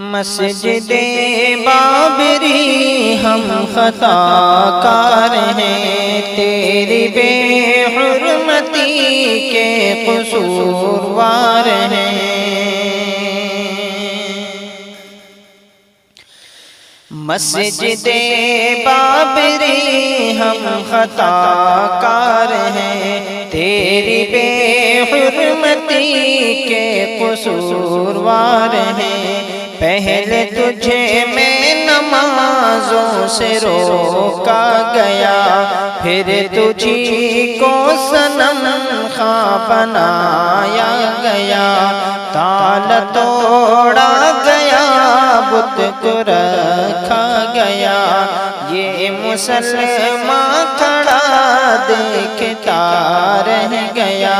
मस्जिद बाबरी हम खता कार हैं। तेरी बेहरमती के कसूरवार हैं। मस्जिद बाबरी हम खता कार हैं। तेरी बेहरमती के कसूरवार हैं। पहले तुझे मैं नमाजों से रोका गया। फिर तुझी को सनम खा बनाया गया। ताल तोड़ा गया बुत को रखा गया। ये मुसलमान खड़ा देखता रह गया।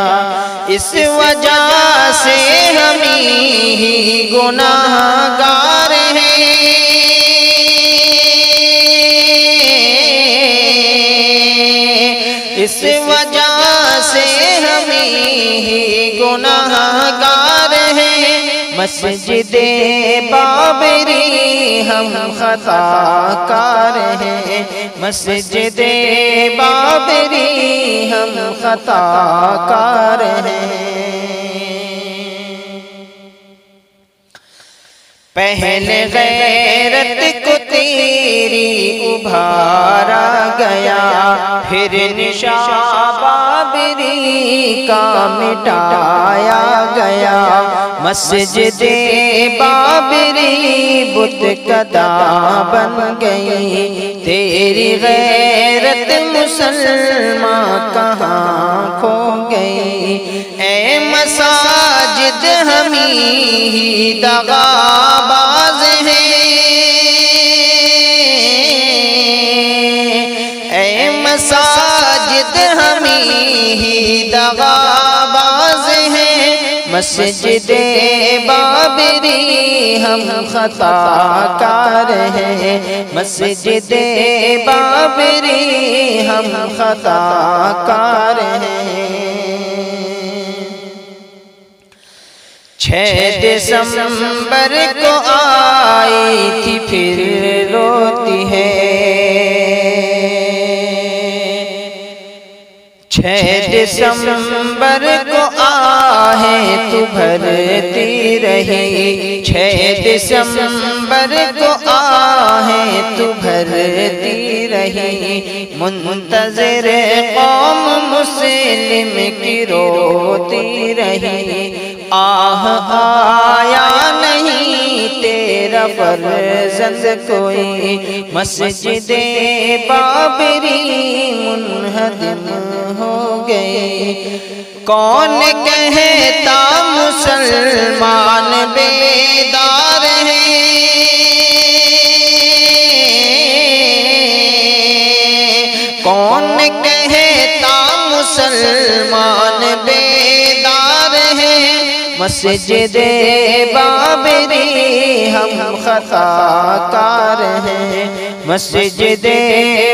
इस वजह से हम ही गुनाहगार हैं। इस वजह से हम ही गुनाहगार हैं मस्जिद बाबरी हम खता कार हैं मस्जिद बाबरी हम खता कार हैं पहले गैरत को तेरी उभारा गया। फिर निशा बाबरी का मिटाया गया। मस्जिद बाबरी बुत कदा बन गई। तेरी गैरत मुसलमान कहाँ खो गई। ए मसाजिद हमी दगाबाज हैं। मसाजिद हमी ही दगाबाज हैं। मस्जिद बाबरी हम खता कार हैं। मस्जिद बाबरी हम खता कार हैं। छः दिसंबर को आई थी, फिर रोती है। छः दिसंबर को आहे तू भरती रही। छः दिसंबर को आहे तू भरती रही। मुंतजर कौम मुस्लिम की रोती रही। आह, आया नहीं तेरा पर फर्जंद कोई। मस्जिद बाबरी मुनहदम हो गई कौन कहता मुसलमान बेदार है? कौन कहता मुसलमान है मस्जिद बाबरी हम खता कार हैं। मस्जिद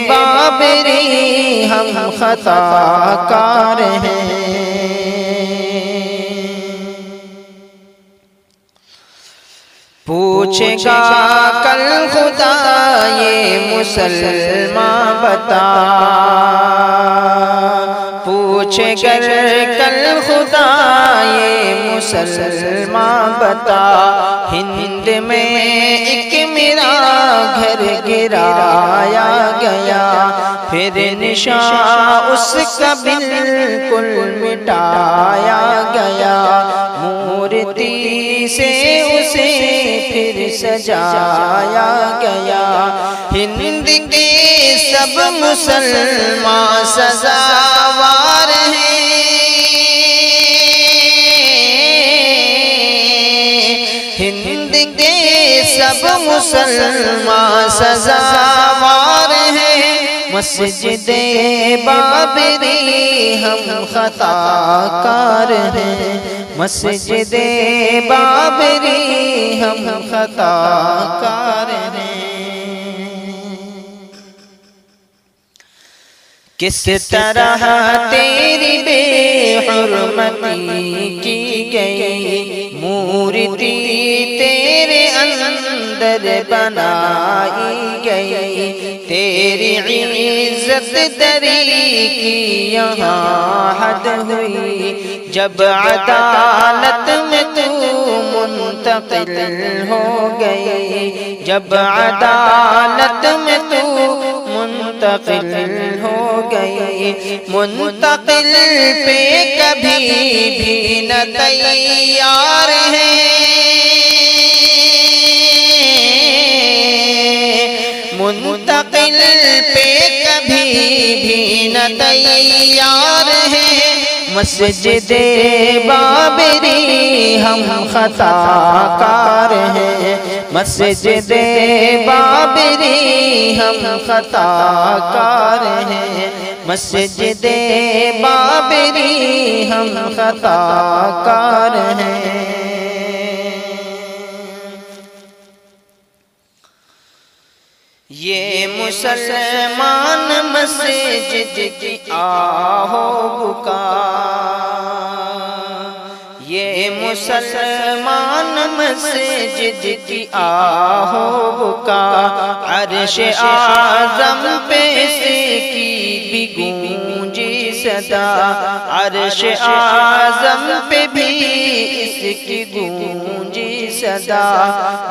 बाबरी हम खता कार हैं। पूछेगा कल खुदा ये मुसलमान बता। पूछे कर कल खुदा ये मुसलमान बता। हिंद में एक मेरा घर गिराया गया। फिर निशा उसका बिल्कुल मिटाया गया। मूर्ति से उसे फिर सजाया गया। हिंद के सब मुसलमान सजावार सब मुसलमान सजावार हैं। मस्जिद बाबरी हम खता कार हैं। मस्जिद बाबरी हम खता कार हैं। किस तरह तेरी बेहरमती की गई? मूर्ति तेरे अंदर बनाई गई तेरी इज़्ज़त दरी की यहाँ हद हुई जब अदालत में तू मुंतकिल हो गई जब अदालत में तू मुंतकिल हो गई मुंतकिल पे कभी भी न तैयार है। मुंतकिल पे कभी भी न तैयार है। मस्जिद बाबरी हम खता कार हैं। मस्जिद बाबरी हम खता कार हैं। मस्जिद बाबरी हम खता कार हैं। ये मुसलमान मस्जिद की आहो बुका ये मुसलमान मस्जिद की आहो बुका अर्श आज़म पे इसकी भी गूंजी सदा। अर्श आज़म पे भी इसकी गूंजी सदा।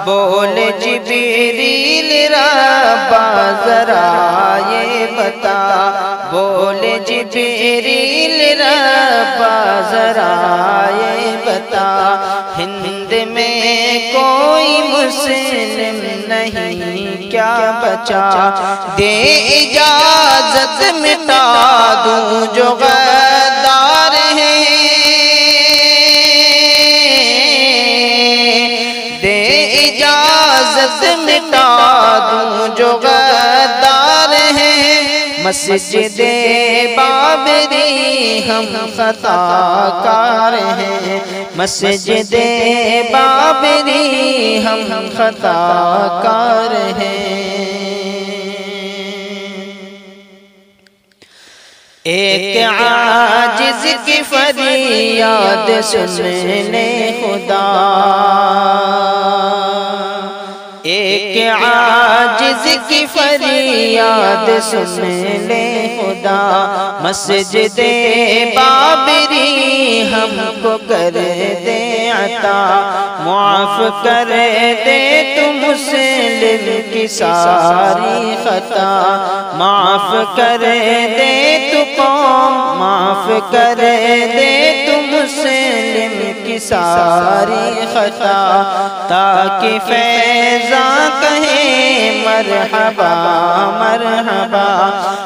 बोल जिबरील रब्बा, जरा ये बता। बोल जिबरील रब्बा, जरा ये बता। हिंद में कोई मुस्लिम नहीं, क्या बचा? दे इजाज़त मिटा दूँ जो गद्दार इजाज़त मिटा दूँ जो गद्दार है। मस्जिद बाबरी हम खता कार हैं। मस्जिद बाबरी हम खता कार हैं। एक आजिज की फरियाद सुनने खुदा। एक आजिज की फरियाद सुन ले खुदा। मस्जिद बाबरी हमको कर दे अता। माफ़ कर दे तू मुस्लिम की सारी खता। माफ़ कर दे तू कौम, माफ़ कर दे तू मुस्लिम की सारी खता, ताकि फैजा कहे, मरहबा मरहबा।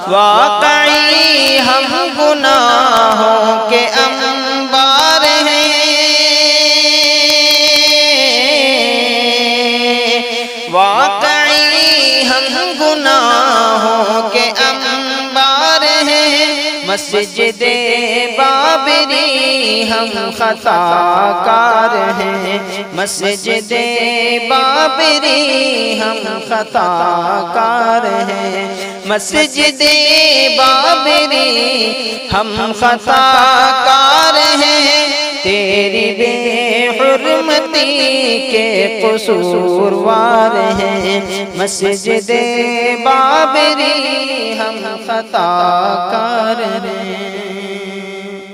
वाकई हम गुनाहों के अंबार हैं। वाकई हम गुनाहों के अंबार हैं। मस्जिद बाबरी हम खता कार हैं। मस्जिद बाबरी हम खता कार हैं। मस्जिद बाबरी हम खता कार हैं। तेरी बेहरमती के कसूरवार हैं। मस्जिद बाबरी हम खता कार हैं।